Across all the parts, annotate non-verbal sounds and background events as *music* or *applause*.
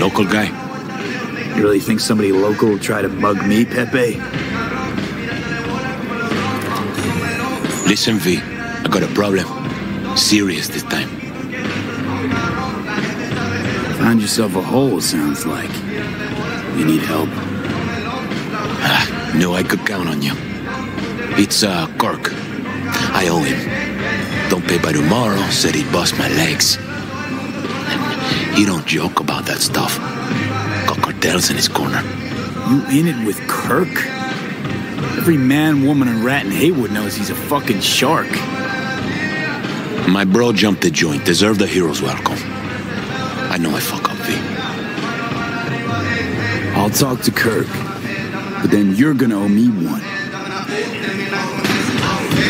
Local guy? You really think somebody local will try to mug me, Pepe? Listen, V. I got a problem. Serious this time. Found yourself a hole, sounds like. You need help? Ah, knew I could count on you. It's, uh, Kirk. I owe him. Don't pay by tomorrow, said he'd bust my legs. He don't joke about that stuff. Got cartels in his corner. You in it with Kirk? Every man, woman, and rat in Heywood knows he's a fucking shark. My bro jumped the joint. Deserve the hero's welcome. I know I fuck up, V. I'll talk to Kirk. But then you're gonna owe me one.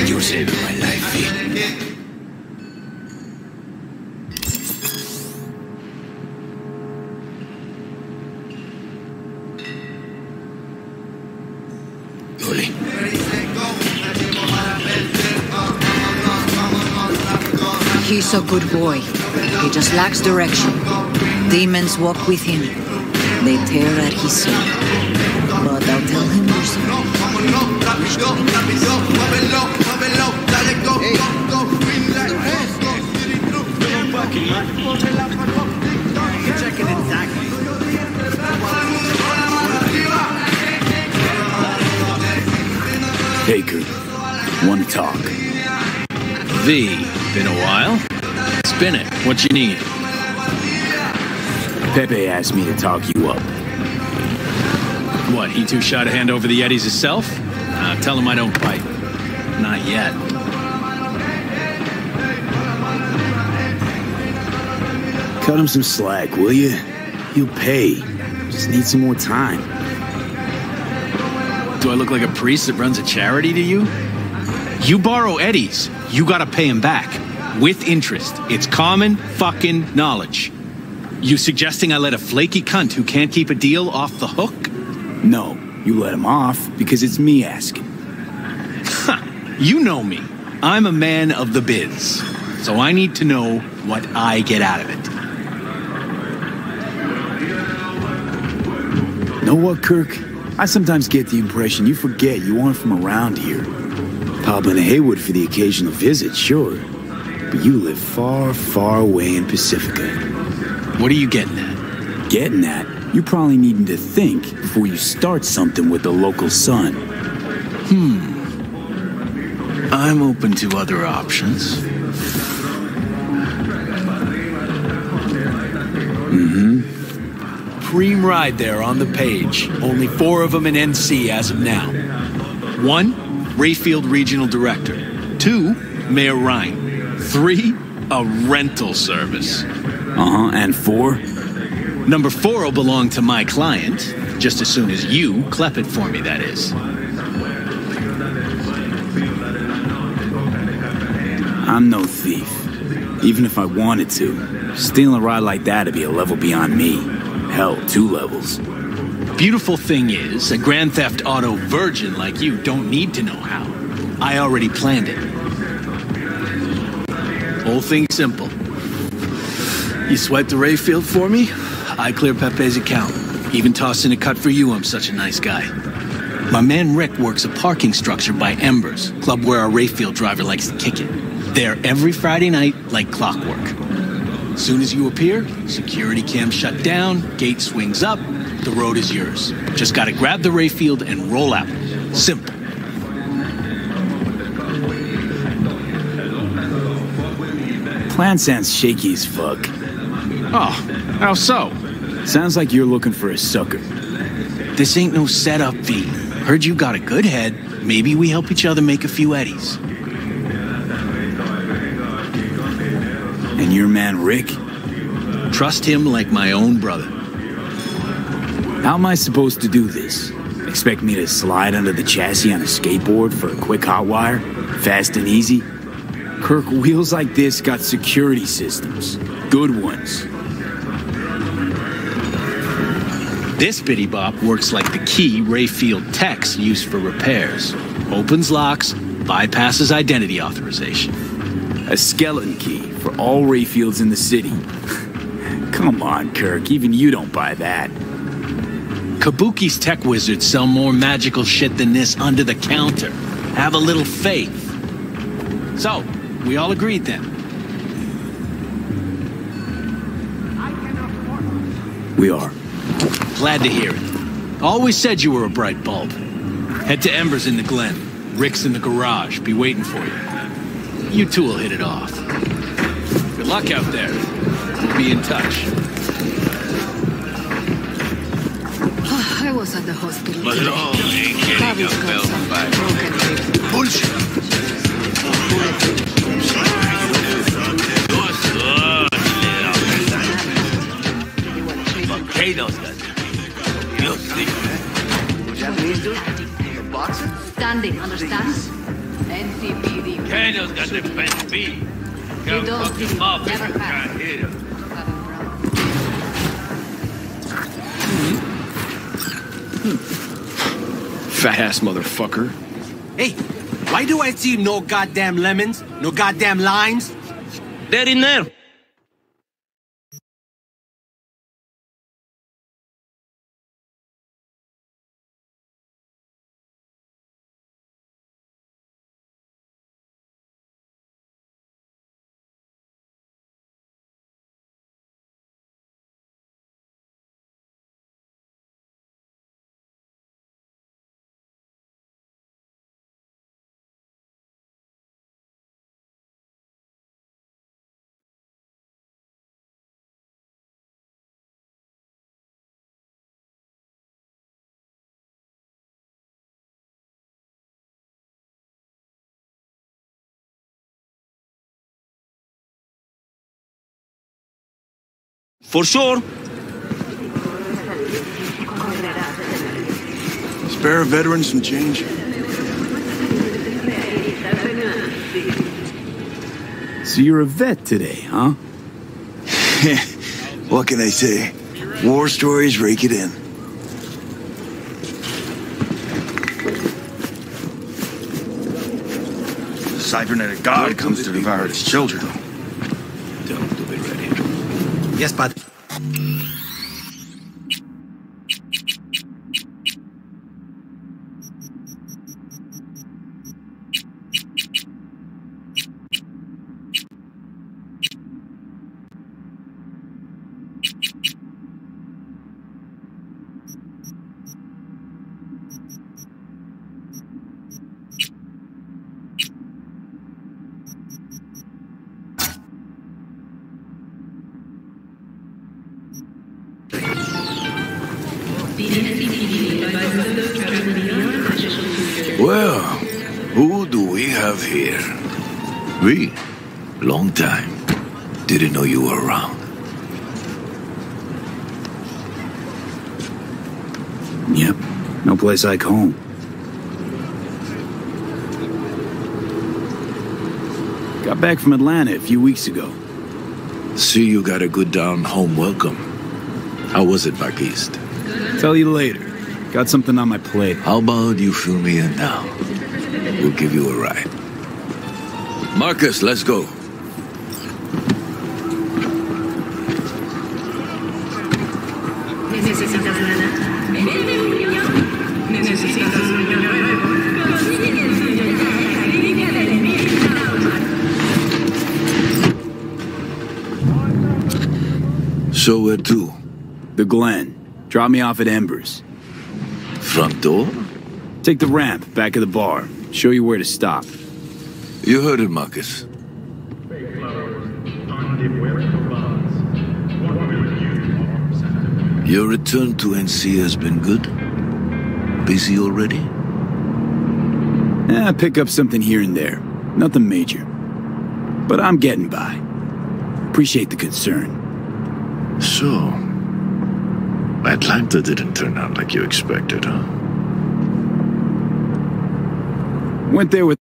You're saving my life, V. He's a good boy. He just lacks direction. Demons walk with him. They tear at his soul. But I'll tell him you're sorry. Hey, Kirk. Wanna talk? V, been a while? Spin it. What you need? Pepe asked me to talk you up. What, he too shy to hand over the Eddies himself? Uh, tell him I don't bite. Not yet. Cut him some slack, will you? He'll pay. Just need some more time. Do I look like a priest that runs a charity to you? You borrow Eddies, you gotta pay him back. With interest. It's common fucking knowledge. You suggesting I let a flaky cunt who can't keep a deal off the hook? No, you let him off because it's me asking. You know me. I'm a man of the biz. So I need to know what I get out of it. Know what, Kirk? I sometimes get the impression you forget you aren't from around here. Pop into Heywood for the occasional visit, sure. But you live far, far away in Pacifica. What are you getting at? Getting at, You're probably needing to think before you start something with the local sun. Hmm. I'm open to other options. Mm-hmm. Cream ride there on the page. Only four of them in NC as of now. One, Rayfield Regional Director. Two, Mayor Rhyne. Three, a rental service. Uh huh, and four? Number four will belong to my client, just as soon as you clep it for me, that is. I'm no thief. Even if I wanted to, stealing a ride like that'd be a level beyond me. Hell, two levels. Beautiful thing is, a Grand Theft Auto virgin like you don't need to know how. I already planned it. Whole thing simple. You swipe the Rayfield for me, I clear Pepe's account. Even toss in a cut for you, I'm such a nice guy. My man Rick works a parking structure by Embers, club where our Rayfield driver likes to kick it. There every Friday night, like clockwork. As soon as you appear, security cam shut down, gate swings up, the road is yours. Just gotta grab the Rayfield and roll out. Simple. Plan sounds shaky as fuck. Oh, how so? Sounds like you're looking for a sucker. This ain't no setup, V. Heard you got a good head. Maybe we help each other make a few eddies. And your man Rick? Trust him like my own brother. How am I supposed to do this? Expect me to slide under the chassis on a skateboard for a quick hot wire? Fast and easy? Kirk, wheels like this got security systems. Good ones. This bitty bop works like the key Rayfield techs use for repairs. Opens locks, bypasses identity authorization. A skeleton key for all Rayfields in the city. *laughs* Come on, Kirk. Even you don't buy that. Kabuki's tech wizards sell more magical shit than this under the counter. Have a little faith. So, we all agreed then. We are. Glad to hear it. Always said you were a bright bulb. Head to Embers in the Glen. Rick's in the garage. Be waiting for you. You two will hit it off. Good luck out there. We'll be in touch. *sighs* I was at the hospital. But today. no, ain't getting a got belt some back. Bullshit. Volcanoes got it. You'll see. Japanese dude? A boxer? Standing, understand? Come don't fucking see. mob Never you had. can't hit. Fat ass motherfucker. Hey, why do I see no goddamn lemons? No goddamn limes? They're in there. For sure. Spare a veteran some change. So you're a vet today, huh? *laughs* What can I say? War stories rake it in. The cybernetic god comes to devour his children. Tell him to be ready. Yes, but Well, who do we have here? We? Long time. Didn't know you were around. Yep. No place like home. Got back from Atlanta a few weeks ago. See you got a good down home welcome. How was it back east? Tell you later. Got something on my plate. How about you fill me in now? We'll give you a ride. Marcus, let's go. So where to? The Glen. Drop me off at Embers. Front door? Take the ramp back of the bar. Show you where to stop. You heard it, Marcus. Your return to NC has been good? Busy already? Eh, pick up something here and there. Nothing major. But I'm getting by. Appreciate the concern. So, Atlanta didn't turn out like you expected, huh? Went there with